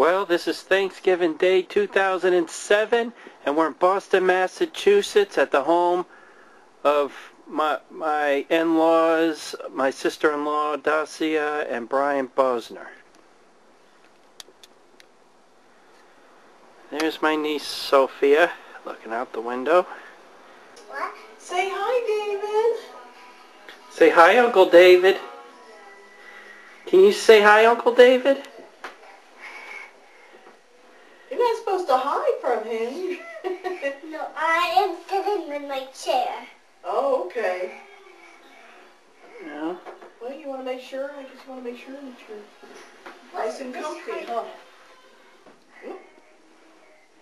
Well, this is Thanksgiving Day 2007, and we're in Boston, Massachusetts at the home of my, my in-laws, my sister-in-law, Dacia, and Brian Bosner. There's my niece, Sophia, looking out the window. What? Say hi, David. Say hi, Uncle David. Can you say hi, Uncle David? You're not supposed to hide from him. No, I am sitting in my chair. oh, okay. No. Well, you want to make sure. I just want to make sure that you're nice and comfy, huh?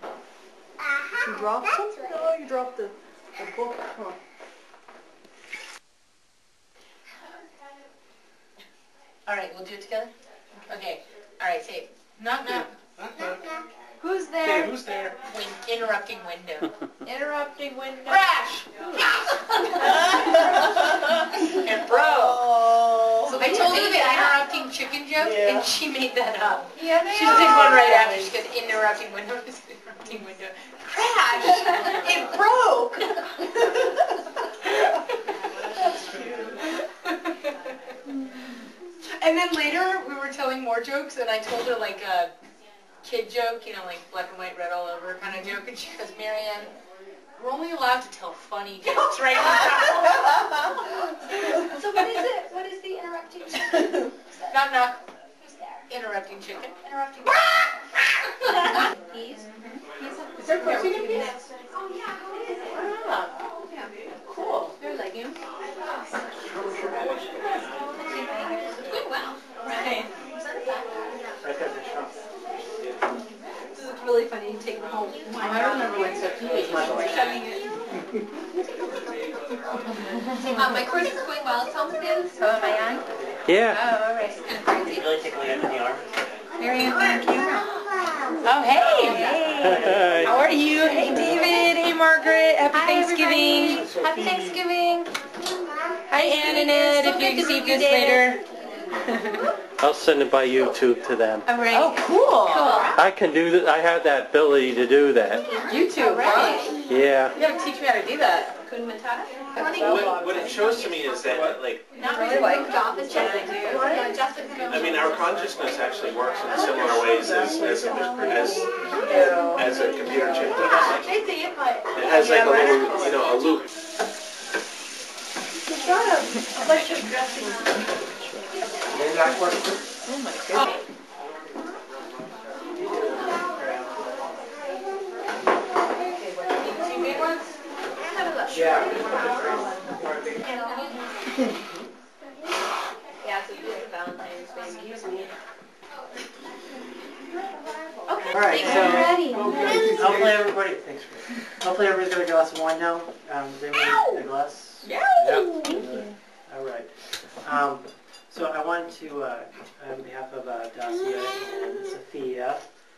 Uh-huh. You dropped That's something? right. Oh, you dropped the, the book, huh? All right, we'll do it together? Okay. All right, say, knock, knock. Who's there? who's there? Win- interrupting window. Interrupting window. Crash! and bro. Oh. So I told her the interrupting chicken joke, Yeah. and she made that up. Yeah, they She did one right after. She goes, interrupting window is interrupting window. Crash! it broke! and then later, we were telling more jokes, and I told her like a kid joke, you know, like black and white, red all over kind of joke, and she goes, Marianne, we're only allowed to tell funny jokes right now. So what is it? What is the interrupting chicken? knock knock. Who's there? Interrupting chicken. Interrupting Peas? Mm-hmm. Is there protein in these? Oh, yeah, it is. Ah, cool. They're legumes. Wow. Right. This is really funny. You take the whole. I remember when Sophia used to Shoving it. Um, my course is going well at Thompson. So am I on? Yeah. Oh, all right. Crazy. really tickle you the arm? Marianne on camera. Oh, hey. Hey. How are you? Hey, David. Hey, Margaret. Happy Hi, Thanksgiving. everybody. Happy Thanksgiving. Hi, Ann and Ed, So if you to see meet this later. I'll send it by YouTube to them. All right. Oh, cool. Cool. I can do that. I have that ability to do that. YouTube, All right. Yeah. You gotta teach me how to do that. What, what it shows to me is that, like, Not really like Job is just like you. Yeah, just like I mean, our consciousness actually works in similar ways as, as, as, as a computer chip does. It, has like a little, you know, a loop. Oh my goodness. Two big ones? Yeah, so you did Valentine's Day. Okay. All right, so- ready. Hopefully everybody, thanks. Hopefully everybody's got a glass of wine now. Um, does anybody need a glass? Yeah. All right. Um, so I wanted to, uh, on behalf of uh, Dacia and Sophia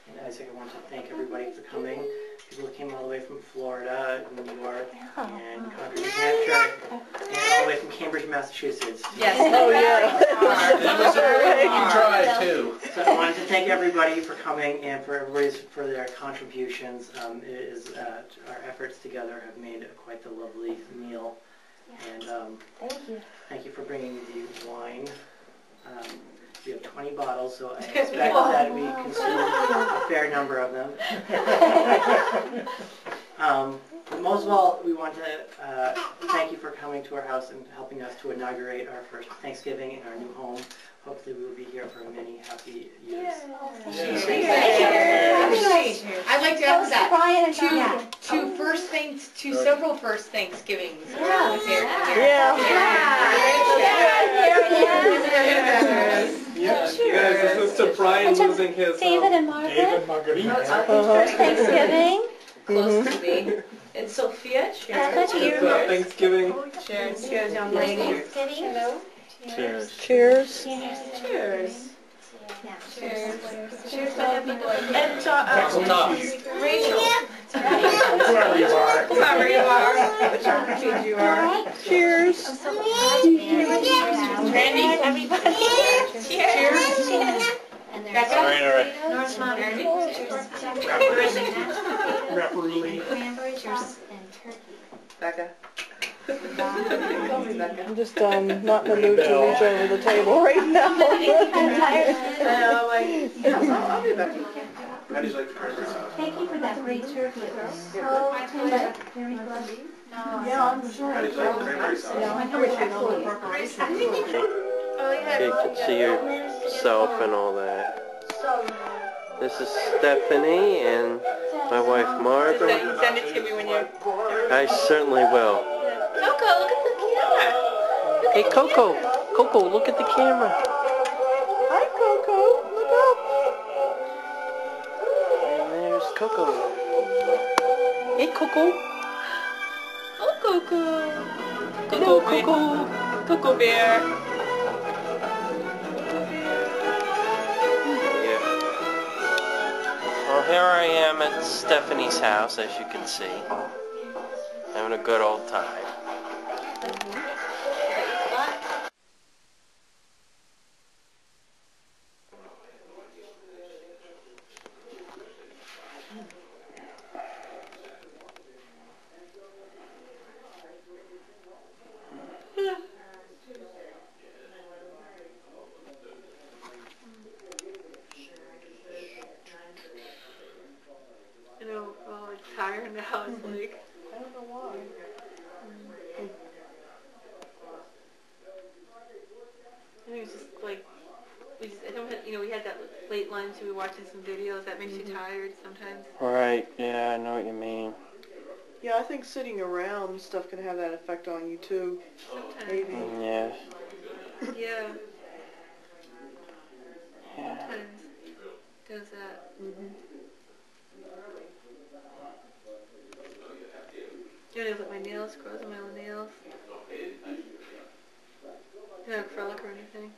and Isaac, I want to thank everybody for coming. People who came all the way from Florida, New York, and Concord, New Hampshire, and all the way from Cambridge, Massachusetts. Yes. Oh, yeah. try too. So I wanted to thank everybody for coming and for everybody's for their contributions. Um, it is uh, our efforts together have made quite the lovely meal. And um, Thank you. thank you for bringing the wine. Um, we have 20 bottles, so I expect that we consume a fair number of them. Um, but most of all, we want to uh, thank you for coming to our house and helping us to inaugurate our first Thanksgiving in our new home. Hopefully, we will be here for many happy years. I'd like to ask that. Brian and Two, John. two first thanks, two several first Thanksgivings. Yeah. Yeah, you guys, this is to Brian losing his. David and Margaret. David Marguerite. Thanksgiving. Close to me. And Sophia, cheers. It's uh, Thanksgiving. Cheers. Cheers, young lady. Thanksgiving. Cheers. Cheers. Cheers. Cheers. Cheers to happy birthday. And uh, uh, Rachel. Whoever you are. Whoever you are, whichever age you are. Cheers. I'm so. Randy. Everybody. Cheers. And there's All right, all right. North Yes, Mommy. Rapparooly. Cranberry and turkey. Becca. Call me Becca. I'm just um, not in the mood to reach over the table right now. I know, I'm like, I'll, I'll be Becca. How do you like the cranberry sauce? Thank you for that great turkey. It was so tender, very fluffy. Yeah, I'm sure. How do you like the cranberry sauce? So you can see yourself and all that. This is Stephanie and my wife Margaret. Send it to me when you're... I certainly will. Coco, look at the camera. Hey Coco, Coco, look at the camera. Coco. Hey Coco. Oh, Coco. Coco, Coco. Coco bear. Yeah. Well, here I am at Stephanie's house, as you can see. Having a good old time. Mm-hmm. You know, well, it's tired now. It's like... I don't know why. Mm. I think it's just like we just I don't you know we had that late lunch we were watching some videos that makes you mm-hmm. tired sometimes. Right, yeah, I know what you mean. Yeah, I think sitting around and stuff can have that effect on you too. Sometimes. Maybe. Mm, yeah. Yeah. Yeah. Sometimes does that. hmm You know, like my nails, grows my own nails. Know, acrylic or anything.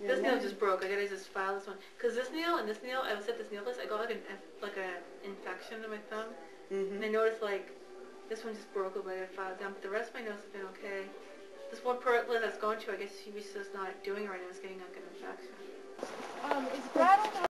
Yeah, This nail just broke. I gotta just file this one. Cause this nail and this nail, I was at this nail place. I got like an like a infection in my thumb, Mhm. and I noticed like this one just broke. But I gotta file it down. But the rest of my nails have been okay. This one part that's going to, I guess she was just not doing it right now. It's getting like an infection. Um, is the